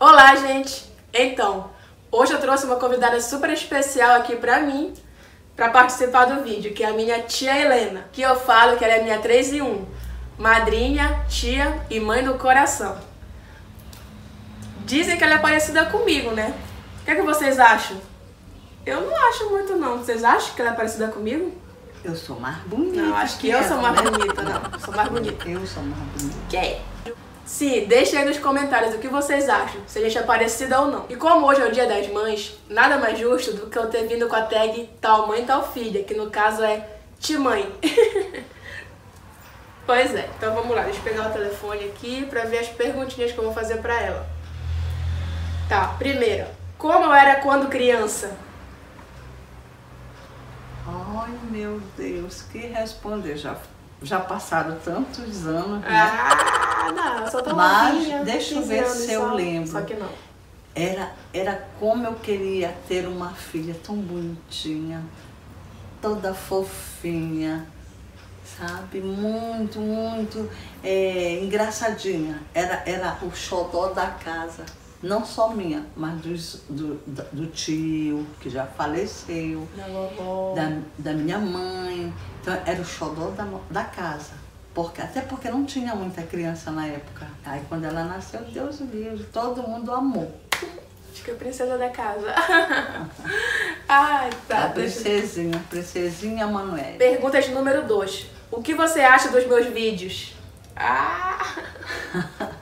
Olá, gente! Então, hoje eu trouxe uma convidada super especial aqui pra mim, pra participar do vídeo, que é a minha tia Helena, que eu falo que ela é minha 3 em 1, madrinha, tia e mãe do coração. Dizem que ela é parecida comigo, né? O que, é que vocês acham? Eu não acho muito não. Vocês acham que ela é parecida comigo? Eu sou mais bonita. Não, acho que eu sou mais bonita, não. Sou mais bonita. Eu sou mais bonita. Sim, deixem aí nos comentários o que vocês acham, se a gente é parecida ou não. E como hoje é o dia das mães, nada mais justo do que eu ter vindo com a tag tal mãe, tal filha, que no caso é Timãe. pois é, então vamos lá, deixa eu pegar o telefone aqui pra ver as perguntinhas que eu vou fazer pra ela. Tá, primeira, como eu era quando criança? Ai, meu Deus, que responder. Já, já passaram tantos anos, né? Ah, não, eu sou tão Mas novinha, deixa eu 15 ver se eu só. lembro. Só que não. Era, era como eu queria ter uma filha tão bonitinha, toda fofinha, sabe? Muito, muito é, engraçadinha. Era, era o xodó da casa. Não só minha, mas dos- do, do, tio, que já faleceu. Da vovó. da, da minha mãe. Então era o xodó da, da casa. Porque, até porque não tinha muita criança na época. Aí quando ela nasceu, Deus livre, todo mundo amou. Acho que é a princesa da casa. Ai, tá. a princesinha, princesinha Manuela. Pergunta de número 2. O que você acha dos meus vídeos? Ah!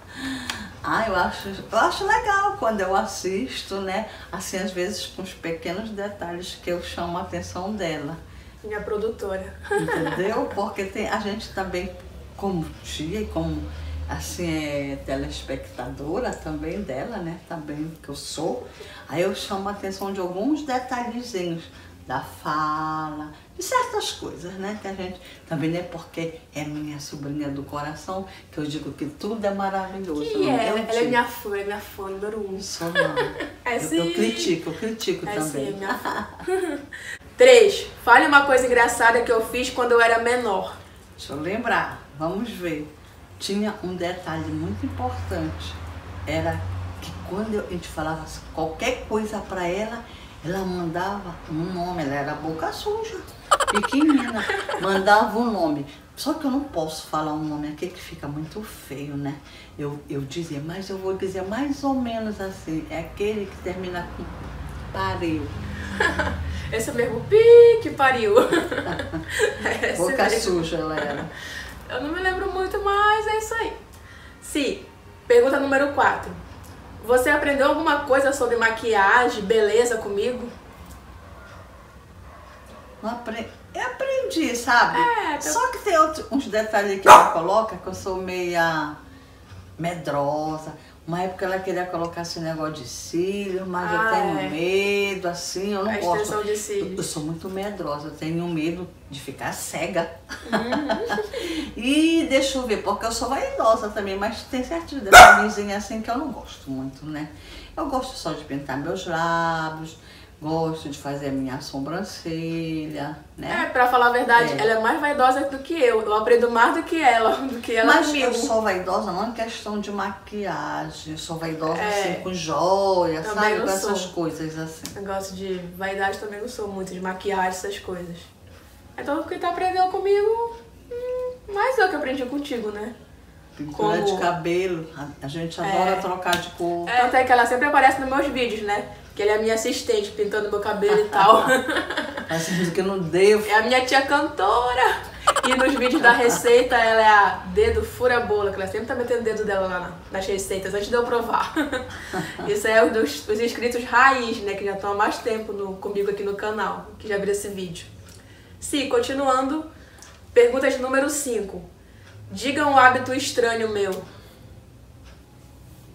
Ah, eu acho, eu acho legal quando eu assisto, né? Assim, às vezes com os pequenos detalhes que eu chamo a atenção dela. Minha produtora. Entendeu? Porque tem, a gente também, como tia e como assim, é telespectadora também dela, né? Também que eu sou. Aí eu chamo a atenção de alguns detalhezinhos da fala, de certas coisas, né? Que a gente também não é porque é minha sobrinha do coração que eu digo que tudo é maravilhoso. Que não é? eu Ela é digo. minha fã, é minha fã número um. Sou não. É eu, sim. eu critico, eu critico É também. sim, é minha fã. 3. Fale uma coisa engraçada que eu fiz quando eu era menor. Deixa eu lembrar, vamos ver. Tinha um detalhe muito importante. Era que quando a gente falava qualquer coisa pra ela, ela mandava um nome, ela era boca suja, pequenina, mandava um nome. Só que eu não posso falar um nome aqui que fica muito feio, né? Eu, eu dizia, mas eu vou dizer mais ou menos assim, é aquele que termina com pariu. Esse mesmo pi que pariu. Esse Boca mesmo. suja ela era. Eu não me lembro muito, mas é isso aí. Sim. Pergunta número 4. Você aprendeu alguma coisa sobre maquiagem, beleza comigo? Não apre... Eu aprendi, sabe? É, tá- Só que tem outro- uns detalhes que ela coloca que eu sou meia medrosa. Uma época ela queria colocar esse negócio de cílios, mas eu Ah, tenho é. medo, assim, eu não A gosto. extensão de Eu, cílios. eu sou muito medrosa, eu tenho medo de ficar cega. Uhum. e deixa eu ver, porque eu sou vaidosa também, mas tem certos detalhezinhos assim que eu não gosto muito, né? Eu gosto só de pintar meus lábios, gosto de fazer a minha sobrancelha, né? É, pra falar a verdade, É. ela é mais vaidosa do que eu. Eu aprendo mais do que ela, do que ela Mas comigo. eu sou vaidosa não em questão de maquiagem, eu sou vaidosa É. assim com joia, Também sabe? eu Com essas sou. coisas assim. Negócio de vaidade também não sou muito, de maquiagem, essas coisas. Então, quem tá aprendendo comigo, hum, mais eu que aprendi contigo, né? Pintura Como? de cabelo, a, gente adora É. trocar de cor. Tanto é que ela sempre aparece nos meus vídeos, né? Que ela é a minha assistente, pintando meu cabelo e tal. Fazendo que não devo. é a minha tia cantora. E nos vídeos da receita, ela é a dedo fura-bola, que ela sempre tá metendo o dedo dela lá na- nas receitas, antes de eu provar. Isso é os, dos, os inscritos raiz, né? Que já estão há mais tempo no, comigo aqui no canal, que já viram esse vídeo. Sim, continuando. Pergunta de número 5. Diga um hábito estranho meu.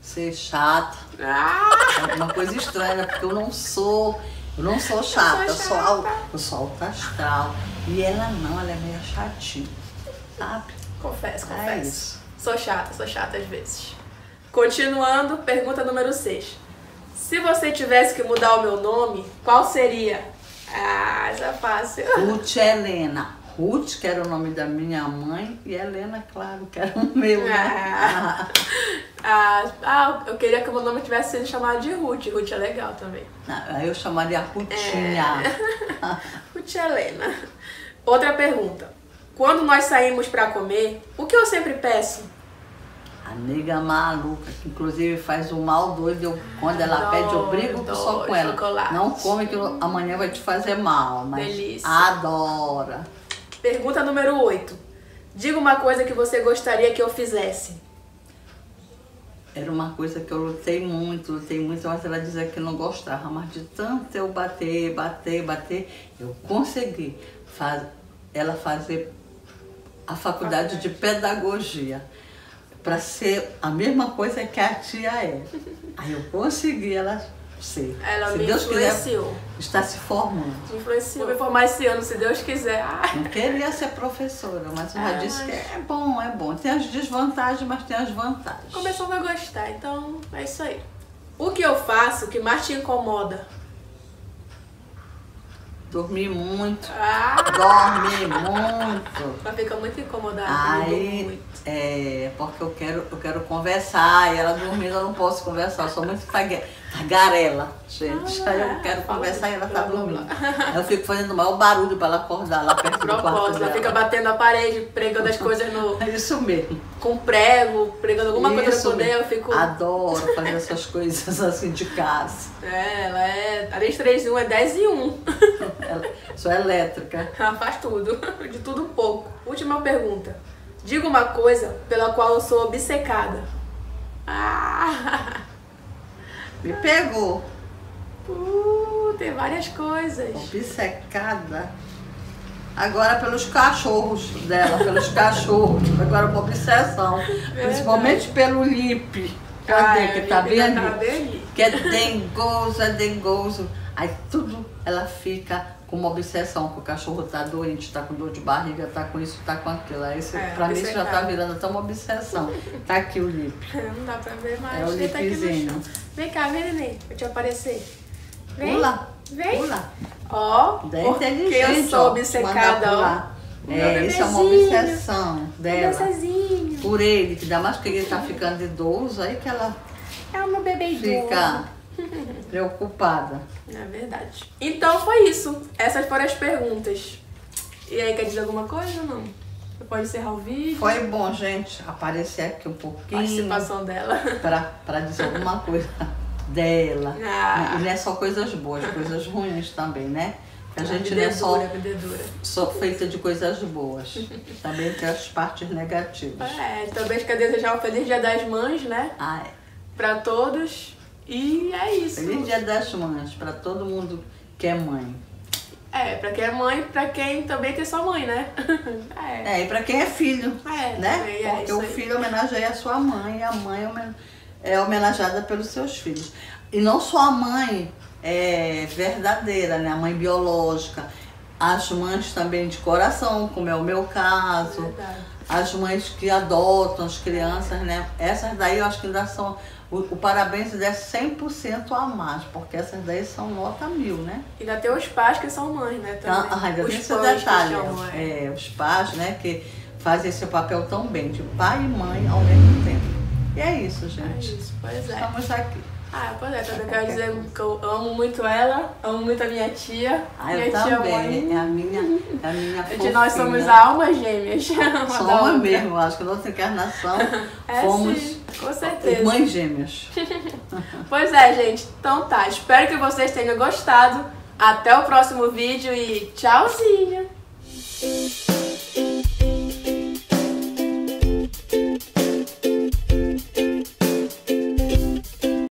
Ser chata. Ah! É uma coisa estranha, porque eu não sou. Eu não sou chata, eu sou, chata. al- eu sou alta astral. E ela não, ela é meio chatinha. Sabe? Confesso, É confesso. isso. Sou chata, sou chata às vezes. Continuando, pergunta número 6. Se você tivesse que mudar o meu nome, qual seria? Ah, essa é fácil. Ruth Helena. Ruth, que era o nome da minha mãe, e Helena, claro, que era o meu? Ah. Ah, ah, eu queria que o meu nome tivesse sido chamado de Ruth. Ruth é legal também. Ah, eu chamaria Rutinha. Ruth Helena. Outra pergunta. Quando nós saímos pra comer, o que eu sempre peço? A nega maluca, que inclusive faz um mal doido. Eu, quando ela Adoro, pede, eu brigo só com ela. chocolate. Não come que amanhã vai te fazer mal. Mas Delícia. adora. Pergunta número 8. Diga uma coisa que você gostaria que eu fizesse. Era uma coisa que eu lutei muito, lutei muito, mas ela dizia que não gostava. Mas de tanto eu bater, bater, bater, eu consegui faz, ela fazer a faculdade de pedagogia. Para ser a mesma coisa que a tia é. Aí eu consegui ela Ela Se me Deus quiser, influenciou. está se formando. Me influenciou. Vou me formar esse ano, se Deus quiser. Ai. Não queria ser professora, mas já Ah, disse que mas- é bom, é bom. Tem as desvantagens, mas tem as vantagens. Começando a gostar, então é isso aí. O que eu faço que mais te incomoda? Dormi muito, Ah! dormi muito. Ela fica muito incomodada. Aí, muito. é, porque eu quero, eu quero conversar, e ela dormindo eu não posso conversar, eu sou muito tague- tagarela, gente. Ah, Aí eu quero conversar e ela tá dormindo. Eu fico fazendo o maior barulho pra ela acordar lá perto do quarto Propósito, ela dela. fica batendo a parede, pregando as coisas no, É isso mesmo. com prego, pregando alguma coisa Isso no poder, eu fico. Adoro fazer essas coisas assim de casa. É, ela é. A 3 1 é 10 e 1. Ela- Sou elétrica. Ela faz tudo, de tudo um pouco. Última pergunta. Diga uma coisa pela qual eu sou obcecada. Ah! Me pegou. Uh, tem várias coisas. Obcecada. Agora pelos cachorros dela, pelos cachorros. Agora uma obsessão. Principalmente pelo lip. Cadê? Que tá filha tá. Que é dengoso, é dengoso. Aí tudo ela fica com uma obsessão, que o cachorro tá doente, tá com dor de barriga, tá com isso, tá com aquilo. Aí isso, É, pra mim isso já tá virando até uma obsessão. Tá aqui o lip. Não dá pra ver mais. É o no lipzinho. chão. Vem cá, vem, neném. Pra te aparecer. Vem. Pula. Vem. Pula. Ó, É porque inteligente, eu sou obcecada, ó. Meu É, isso é uma obsessão dela. Por ele, que dá mais que ele tá ficando idoso, aí que ela É meu bebê idoso. fica preocupada. É verdade. Então foi isso. Essas foram as perguntas. E aí, quer dizer alguma coisa ou não? Você pode encerrar o vídeo. Foi bom, gente, aparecer aqui um pouquinho Participação dela. pra, pra dizer alguma coisa dela. Ah. E não é só coisas boas, coisas ruins também, né? A gente não é só, só feita de coisas boas. Também tem as partes negativas. É, também quer desejar um feliz dia das mães, né? Ah, é. Pra todos. E é isso. Feliz Dia das Mães para todo mundo que é mãe. É, pra quem é mãe, pra quem também tem sua mãe, né? É. É, e para quem é filho, É, né? também, é Porque o filho homenageia a sua mãe e a mãe é homenageada pelos seus filhos. E não só a mãe é, verdadeira, né? A mãe biológica. As mães também de coração, como é o meu caso. Verdade. As mães que adotam as crianças, né? Essas daí eu acho que ainda são. O, o parabéns é 100% a mais, porque essas daí são nota mil, né? E ainda tem os pais que são mães, né? Também. Ah, ainda os tem esse detalhe. é. É, os pais, né, que fazem esse papel tão bem, de pai e mãe ao mesmo tempo. E é isso, É gente. isso, pois é. Estamos aqui. Ah, pois é, também quero dizer que eu amo muito ela, amo muito a minha tia. Ah, minha eu tia também. mãe. É a minha, é a minha De nós fofinha. somos almas gêmeas. Somos mesmo, acho que outra encarnação É fomos sim, com certeza. mães gêmeas. Pois é, gente. Então tá. Espero que vocês tenham gostado. Até o próximo vídeo e tchauzinho!